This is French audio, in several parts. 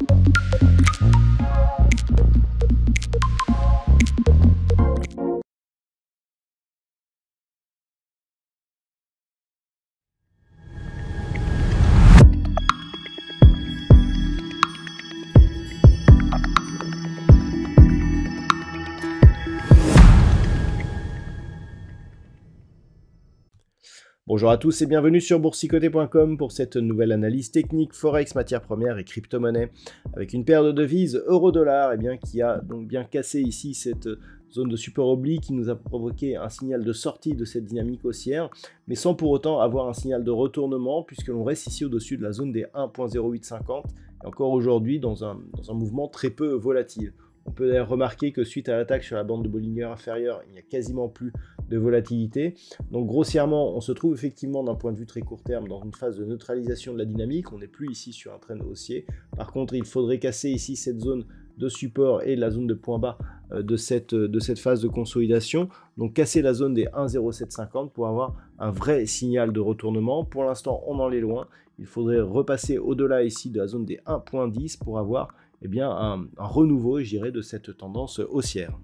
you Bonjour à tous et bienvenue sur boursicoté.com pour cette nouvelle analyse technique Forex, matières premières et crypto-monnaie avec une paire de devises euro-dollar et eh bien, qui a donc bien cassé ici cette zone de support oblique qui nous a provoqué un signal de sortie de cette dynamique haussière mais sans pour autant avoir un signal de retournement puisque l'on reste ici au-dessus de la zone des 1.0850 et encore aujourd'hui dans un, dans un mouvement très peu volatile. On peut d'ailleurs remarquer que suite à l'attaque sur la bande de Bollinger inférieure, il n'y a quasiment plus volatilité. Donc grossièrement, on se trouve effectivement d'un point de vue très court terme dans une phase de neutralisation de la dynamique. On n'est plus ici sur un train haussier. Par contre, il faudrait casser ici cette zone de support et la zone de point bas euh, de cette, de cette phase de consolidation. Donc casser la zone des 1,0750 pour avoir un vrai signal de retournement. Pour l'instant, on en est loin. Il faudrait repasser au-delà ici de la zone des 1.10 pour avoir eh bien, un, renouveau, je dirais, de cette tendance haussière.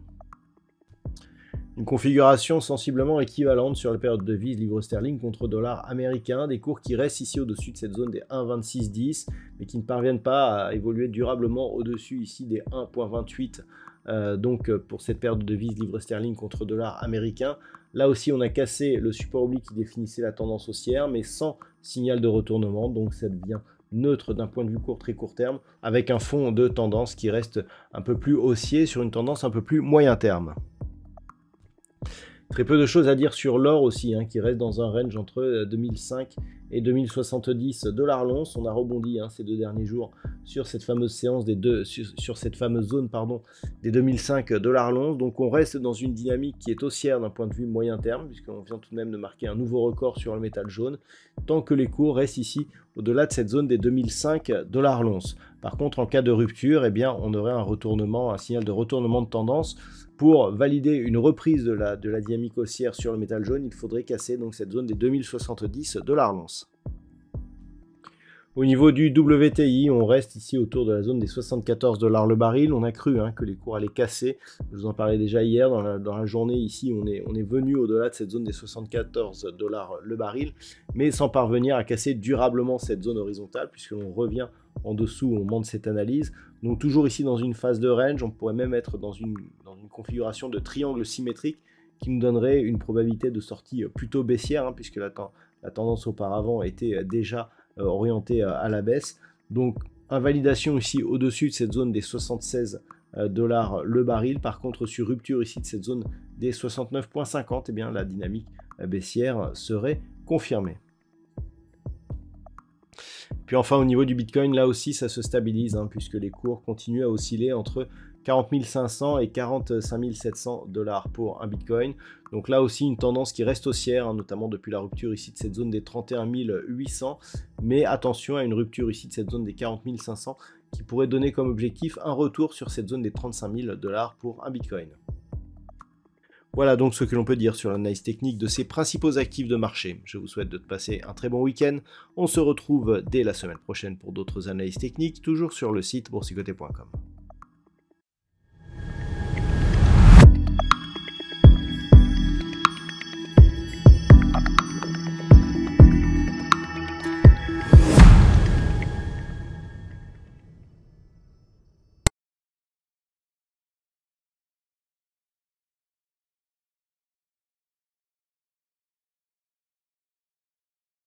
Une configuration sensiblement équivalente sur la période de devise livre sterling contre dollar américain, des cours qui restent ici au-dessus de cette zone des 1,2610, mais qui ne parviennent pas à évoluer durablement au-dessus ici des 1,28. Euh, donc pour cette période de devise livre sterling contre dollar américain, là aussi on a cassé le support oblique qui définissait la tendance haussière, mais sans signal de retournement, donc ça devient neutre d'un point de vue court très court terme, avec un fond de tendance qui reste un peu plus haussier sur une tendance un peu plus moyen terme. Très peu de choses à dire sur l'or aussi, hein, qui reste dans un range entre 2005 euh, et 2070 dollars l'once. On a rebondi hein, ces deux derniers jours sur cette fameuse séance des deux, sur, zone des 2005 dollars l'once. Donc on reste dans une dynamique qui est haussière d'un point de vue moyen terme, puisqu'on vient tout de même de marquer un nouveau record sur le métal jaune, tant que les cours restent ici au-delà de cette zone des 2005 dollars l'once. Par contre, en cas de rupture, eh bien, on aurait un retournement, un signal de retournement de tendance. Pour valider une reprise de la, de la dynamique haussière sur le métal jaune, il faudrait casser donc cette zone des 2070 dollars l'once. Au niveau du WTI, on reste ici autour de la zone des 74 dollars le baril. On a cru hein, que les cours allaient casser. Je vous en parlais déjà hier dans la, journée. Ici, on est, on est venu au-delà de cette zone des 74 dollars le baril, mais sans parvenir à casser durablement cette zone horizontale, puisque l'on revient en dessous au moment de cette analyse. Donc toujours ici dans une phase de range, on pourrait même être dans une, configuration de triangle symétrique qui nous donnerait une probabilité de sortie plutôt baissière, hein, puisque la, tendance auparavant était déjà euh, orienté euh, à la baisse. Donc invalidation ici au-dessus de cette zone des 76 euh, dollars le baril. Par contre, sur rupture ici de cette zone des 69.50, et eh bien la dynamique baissière serait confirmée. Puis enfin au niveau du Bitcoin, là aussi ça se stabilise hein, puisque les cours continuent à osciller entre 40 500 et 45 700 dollars pour un Bitcoin. Donc là aussi une tendance qui reste haussière, hein, notamment depuis la rupture ici de cette zone des 31 800. Mais attention à une rupture ici de cette zone des 40 500 qui pourrait donner comme objectif un retour sur cette zone des 35 000 dollars pour un Bitcoin. Voilà donc ce que l'on peut dire sur l'analyse technique de ces principaux actifs de marché. Je vous souhaite de passer un très bon week-end. On se retrouve dès la semaine prochaine pour d'autres analyses techniques, toujours sur le site boursicoté.com.